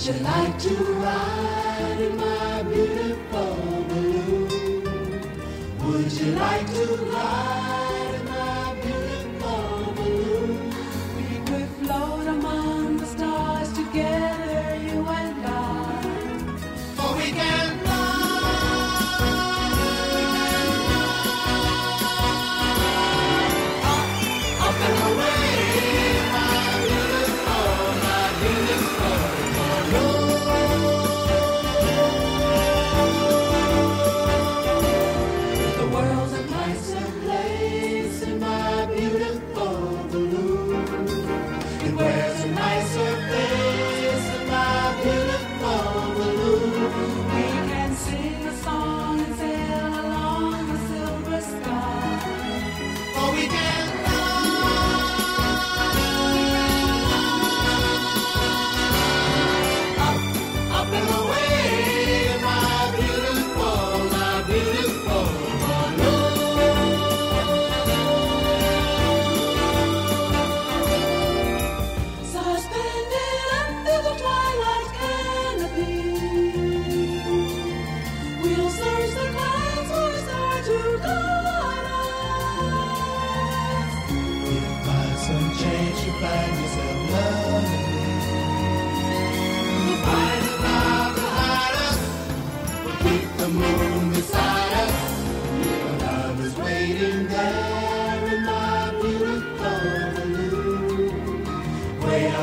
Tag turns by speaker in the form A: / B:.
A: Would you like to ride in my beautiful balloon? Would you like to ride?